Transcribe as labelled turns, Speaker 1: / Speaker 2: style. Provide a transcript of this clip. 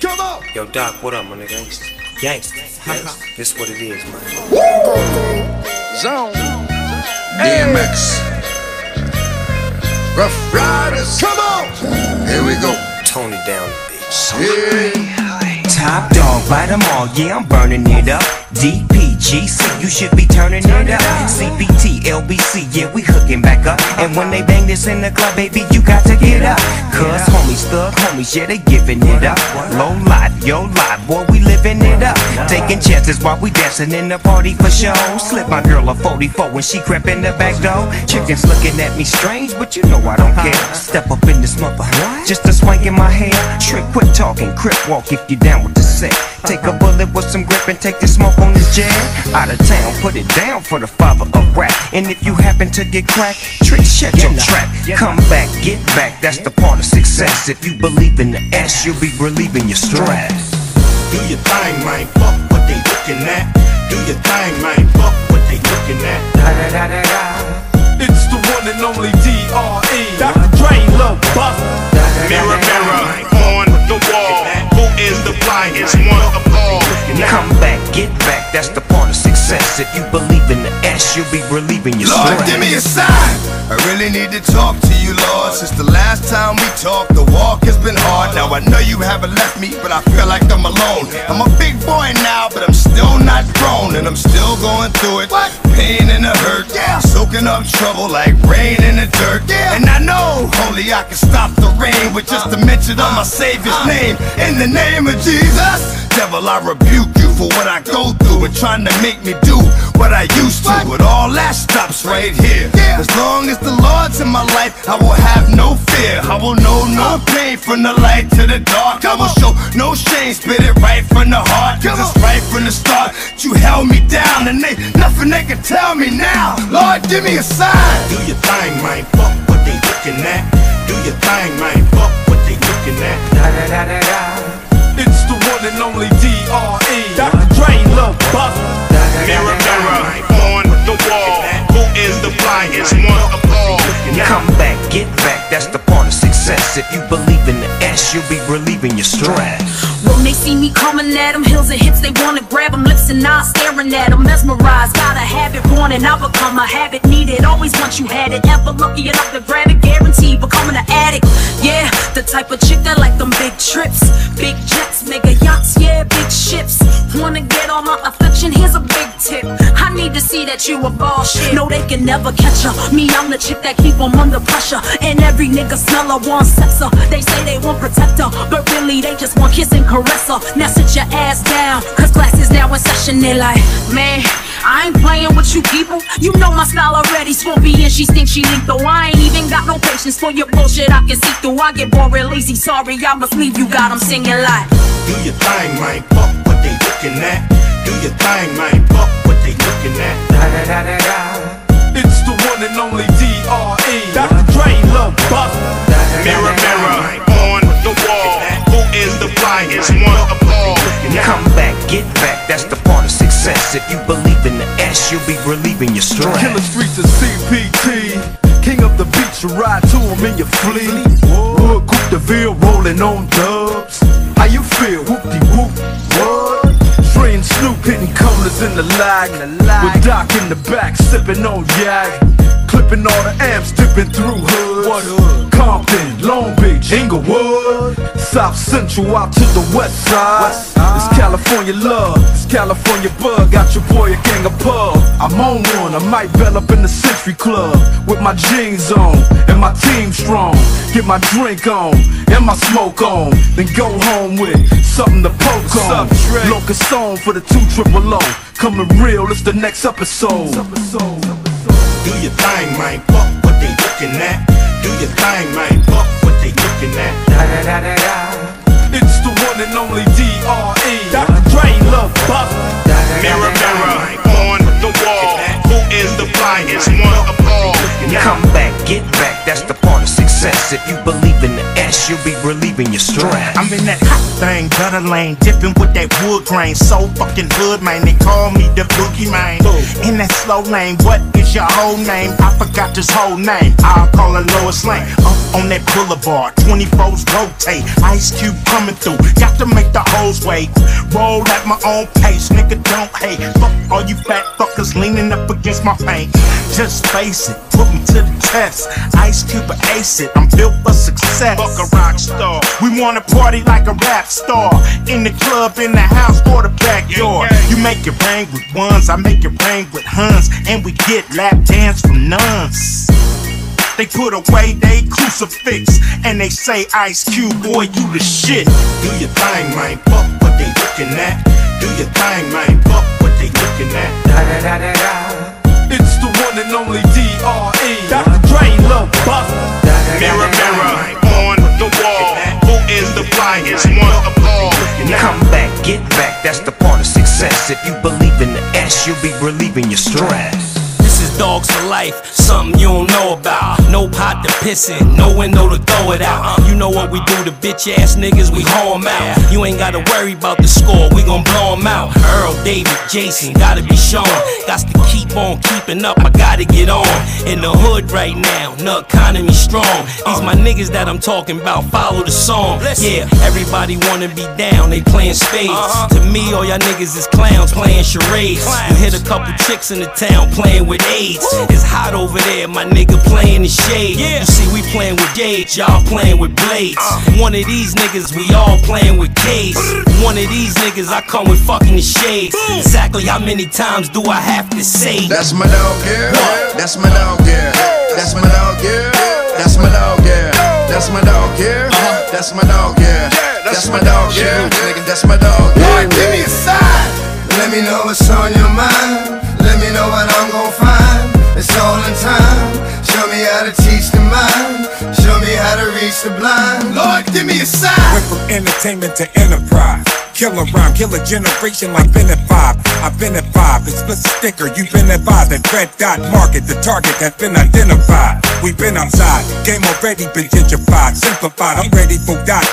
Speaker 1: Come on.
Speaker 2: Yo, Doc, what up, my nigga? Gangsta. Yes. This what it is, man.
Speaker 1: Zone.
Speaker 3: DMX. Ruff Ryders.
Speaker 1: Come on.
Speaker 3: Here we go.
Speaker 2: Tony down the bitch.
Speaker 3: Yeah.
Speaker 4: Top dog, bite them all, yeah, I'm burning it up. DPGC, you should be turning it up. CPT, LBC, yeah, we hooking back up. And when they bang this in the club, baby, you got to get up. Cuz homies, thug homies, yeah, they giving it up. Low life, yo life, boy, we living it up. Taking chances while we dancing in the party for show. Slip my girl a 44 when she crept in the back door. Chickens looking at me strange, but you know I don't care. Step up in this mother, just a swank in my hair. Trick, quit talking, crip walk if you down with the set. Take a bullet with some grip and take the smoke on this jam. Out of town, put it down for the father of rap. And if you happen to get cracked, trick, shut your trap. Come back, get back, that's the part of success. If you believe in the S, you'll be relieving your stress.
Speaker 5: Do your thing, man. Fuck what they looking at. Do your thing, man. Fuck what they looking at. Da da da da da.
Speaker 6: It's the one and only D.R.E. Dr. Dre, Lil Buff.
Speaker 5: Mirror, mirror is the one of all?
Speaker 4: Come back, get back, that's the part of success. If you believe in the S, you'll be relieving your
Speaker 3: Lord,
Speaker 4: stress.
Speaker 3: give me a sign. I really need to talk to you, Lord. Since the last time we talked, the walk has been hard. Now I know you haven't left me, but I feel like I'm alone. I'm a big boy now, but I'm still not grown, and I'm still going through it. Pain and the hurt, yeah. Soaking up trouble like rain in the dirt, yeah. And I know only I can stop the rain with just a mention of my Savior's uh. name. In the name of Jesus, devil, I rebuke you for what I go through and trying to make me do what I used to. But all that stops right here. As long as the Lord's in my life, I will have no fear. I will know no pain from the light to the dark. I will show no shame, spit it right from the heart. Cause it's right from the start. You held me down and they nothing they can tell me now. Lord, give me a sign.
Speaker 5: Do your thing, man. Fuck what they looking at. Do your thing, man. Fuck what they looking at.
Speaker 6: It's the one and only
Speaker 4: If you believe in the S, you'll be relieving your stress.
Speaker 7: When they see me coming at them, hills and hips, they wanna grab them, lips and eyes staring at them, mesmerized. Gotta have it, want it, I become a habit, needed. Always once you had it, ever lucky enough to grab it, guaranteed becoming an addict. Yeah, the type of chick that like them big trips, that you a ball shit. No, they can never catch her. Me, I'm the chick that keep 'em under pressure, and every nigga smell her, want sex her. They say they want protect her, but really they just want kiss and caress her. Now sit your ass down, cause class is now in session. They like, man, I ain't playing with you people. You know my style already. Swampy and she thinks she lethal. I ain't even got no patience for your bullshit. I can see through. I get bored real easy. Sorry, I must leave you. Got 'em singing like.
Speaker 5: Do your thing, man. Fuck what they looking at. Do your thing, man. Fuck what they looking at. Da da da da da.
Speaker 6: It's the one and only D.R.E. Dr. Dre, Lil Buff.
Speaker 5: Mirror, mirror on the wall. Who is the flyest one of all?
Speaker 4: Come back, get back, that's the part of success. If you believe in the S, you'll be relieving your stress.
Speaker 6: Killer streets of CPT. King of the beach, you ride to him in your fleet. Wood Coupe de Ville rolling on dubs. How you feel? Whoop-de whoop. What? Dre and Snoop hitting colors in the lag. With Doc in the back, sipping on yak. Clipping all the amps, dipping through hoods. What hood? Compton, Long Beach, Inglewood. South Central out to the west side. It's California love, it's California bug. Got your boy a gang of pub. I'm on one, I might bell up in the Century Club with my jeans on and my team strong. Get my drink on and my smoke on, then go home with something to poke on. Locust song for the two triple O. Coming real, it's the next episode.
Speaker 5: Do your thing, man. Fuck what they looking at. Do your thing, man. Fuck what they looking at. Da da da da da.
Speaker 6: It's the one and only D.R.E. Dr. Dre, Lil Buff.
Speaker 5: Mirror, mirror on the wall. Who is the flyest one of all?
Speaker 4: Come back, get back, that's the part of success. If you believe in the S, you'll be relieving your stress.
Speaker 5: I'm in that hot thing, gutter lane, dipping with that wood grain. So fucking hood, man. They call me the boogie man. In that slow lane, what is your whole name? I forgot this whole name. I'll call her Lois Lane. Up on that boulevard, 24s rotate. Ice Cube coming through, got to make the hoes wait. Roll at my own pace, nigga. Don't hate. Fuck all you fat fuckers leaning up against my paint. Just face it, put me to the test. Ice Cube ace it. I'm built for success. Fuck a rock star. We wanna party like a rap star. In the club, in the house, or the backyard. You make it rain with ones, I make it rain with huns. And we get lap dance from nuns. They put away they crucifix and they say, Ice Cube, boy, you the shit. Do your thing, man. Fuck what they looking at. Do your thing, man. Fuck what they looking at.
Speaker 4: Da da da da da.
Speaker 6: It's the one and only D.R.E.
Speaker 4: If you believe in the S, you'll be relieving your stress.
Speaker 1: Dogs for life, something you don't know about. No pot to piss in, no window to throw it out. Uh, you know what we do to bitch ass niggas, we haul 'em out. You ain't gotta worry about the score, we gon' blow 'em out. Earl, David, Jason, gotta be shown. Got to keep on keeping up, I gotta get on. In the hood right now, the economy strong. These my niggas that I'm talking about, follow the song. Yeah, everybody wanna be down, they playing spades. To me, all y'all niggas is clowns playing charades. You hit a couple chicks in the town playing with AIDS. It's hot over there, my nigga playing the shade. Yeah. You see, we playing with gauge, y'all playing with blades. Uh. One of these niggas, we all playing with case. One of these niggas, I come with fucking the shades. Exactly how many times do I have to say?
Speaker 3: That's my dog, yeah. What? That's my dog, yeah. That's my dog, yeah. That's my dog, yeah. That's my dog, yeah. Uh-huh. That's my dog, yeah. that's, my dog, yeah. That's my dog, yeah.
Speaker 8: Entertainment to enterprise. Killer rhyme, kill a generation like been at five. I've been at five, explicit sticker, you've been advised. That red dot market, the target has been identified. We've been outside, game already been gentrified, simplified. I'm ready for dot.